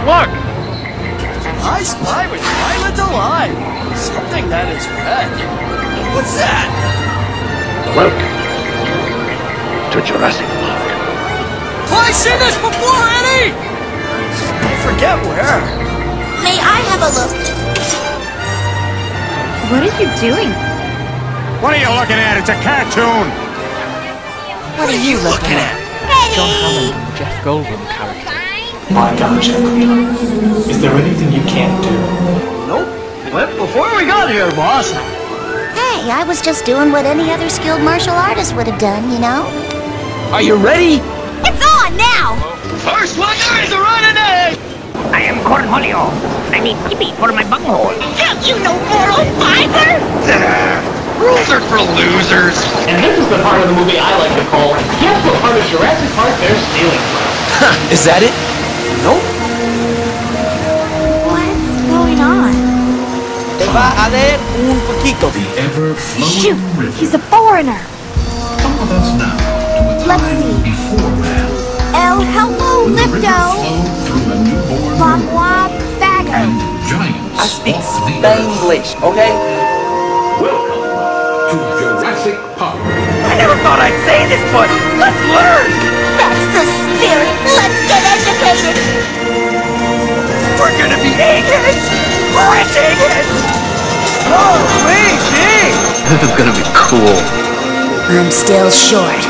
Look! I spy with Violet alive. Something that is red. What's that? Welcome to Jurassic Park. Oh, I've seen this before, Eddy! I forget where. May I have a look? What are you doing? What are you looking at? It's a cartoon! What are you looking at? John Hammond and the Jeff Goldblum character. My God, Jack. Is there anything you can't do? Nope. But before we got here, boss. Hey, I was just doing what any other skilled martial artist would have done, you know? Are you ready? It's on now! First one there is a running egg! I am Cornholio. I need pee for my bunghole. Don't you know moral fiber? Rules are for losers. And this is the part of the movie I like to call Guess what part of Jurassic Park they're stealing from? Huh, Is that it? Va a ver un poquito. Shoot! He's a foreigner! Come with us now to a Let's see. El hello, Lipto! flowed through a newborn Wah world, wah bagger! I speak walked. Spanglish, okay? Welcome to Jurassic Park. I never thought I'd say this, but let's learn. That's the spirit! Let's get educated! We're gonna be idiots. Rich idiots. Holy gee! This is gonna be cool. I'm still short.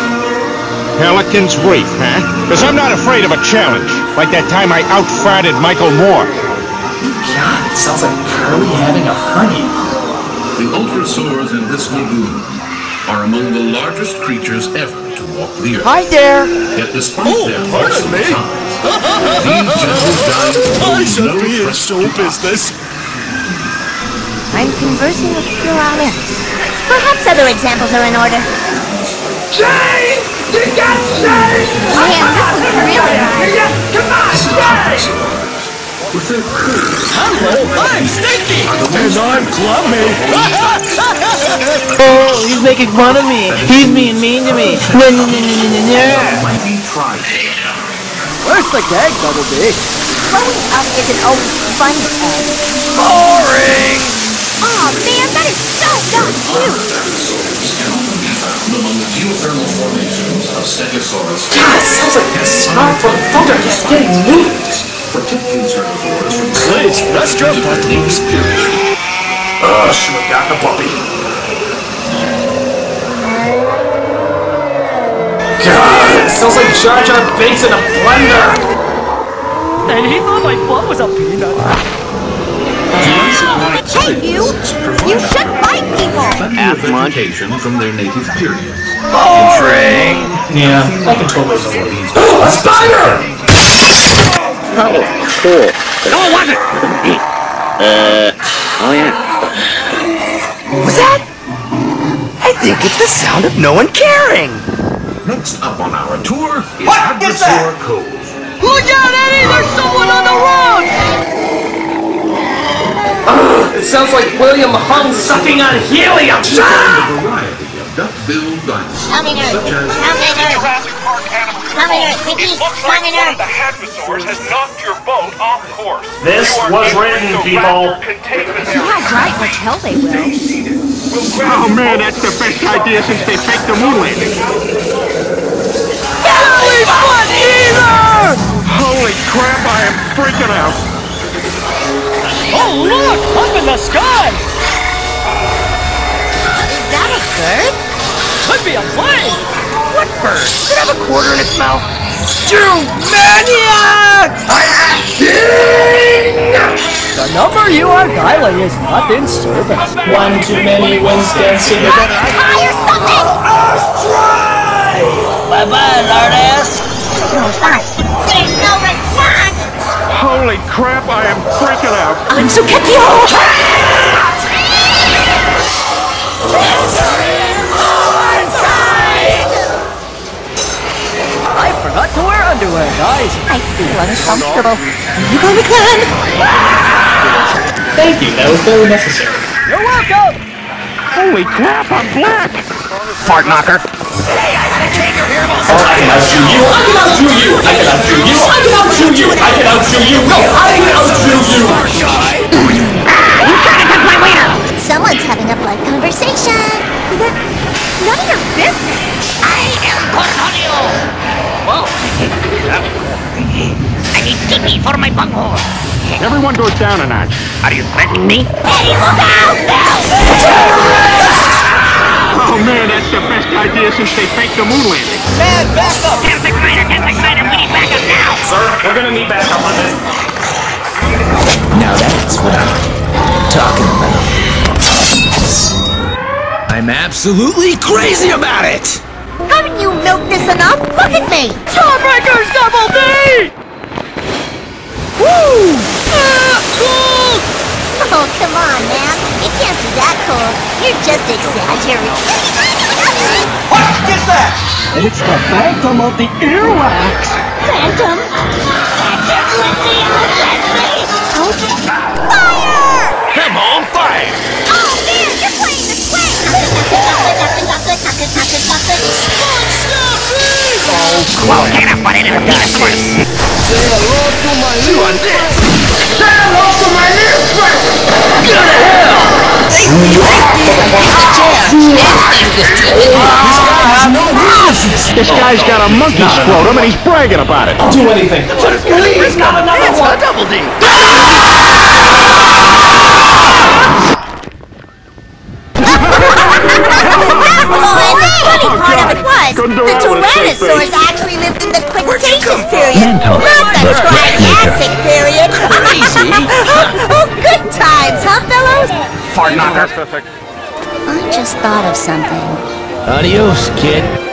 Pelican's Reef, huh? Because I'm not afraid of a challenge. Like that time I outfarted Michael Moore. God, it sounds like Curly having a honey. The ultrasaurs in this lagoon are among the largest creatures ever to walk the earth. Hi there! Yet despite Oh, their pardon awesome me. size, these gentle giants pose no threat to us. business. I'm conversing with piranhas. Perhaps other examples are in order. Jane, you got Jane. Man, this was really nice. Come on, Jane. With their curves, Hello, I'm Stinky! And I'm Clummy! Oh, he's making fun of me. He's being mean to me. mighty trident. Where's the gag, Double D? Growing up isn't always fun, Ed. Boring! Like the sound from getting moved. protecting herbivores from Please, rest your butt. Oh, should have gotten a puppy. God, it sounds like Jar Jar Binks in a blender. And he thought my butt was a peanut. Hey, you! You should fight people! Plenty of vegetation from their native periods. Yeah, I can totally know what he's Oh, a spider! Oh, cool. No, it wasn't. Uh, oh yeah. Was that? I think it's the sound of no one caring. Next up on our tour is What is that? Hadrosaur Cove. Look out, Eddy! There's someone on the road! It sounds like William Hung sucking on helium. A variety of duck-billed dinosaurs, Come here. such as Come here. Jurassic Park animal Come here, Mickey. It looks like one here. of the hadrosaurs has knocked your boat off course. This was written, people. raptor containment Yeah, area. right, let's hell they will. We'll Oh man, that's the best idea since they faked the moon landing. Holy foot either! Holy crap, I am freaking out. Oh, look! Up in the sky! Be a plane! What bird? Did it have a quarter in its mouth? You maniac! I am The number you are dialing is not in service. One too many Winston Cigarette. Fire something! Bye-bye, lardass. No response. There's no response! Holy crap, I am freaking out. I'm Sukekyo! To wear underwear, guys. I feel uncomfortable. You go, McClellan! Thank you, that was very necessary. You're welcome! Holy crap, I'm black. Fart knocker. Oh, I can outshoot you, I can outshoot you, I can outshoot you, I can outshoot you, I can tippy for my bunghole. Everyone goes down a notch. Are you threatening me? Hey, look out! Oh man, that's the best idea since they faked the moon landing. Man, back up! Delta Glider, Delta Glider, we need backup now! Sir, we're gonna need backup on this. Now that's what I'm talking about. I'm absolutely crazy about it! Haven't you milked this enough? Look at me! Jawbreakers double D! Woo! Ah, cool! Oh, come on, man. You can't be that cool. You're just exaggerating. What is that? It's the Phantom of the Earwax! Phantom? Fire! Well, get up, buddy, little dinosaurs! This guy's got a monkey scrotum and he's bragging about it. I'll do anything. Please, not another one. It's a Double D. Cretaceous period, Mental. not the Let's Triassic period. oh, good times, huh, fellows? Fart knocker. I just thought of something. Adios, kid.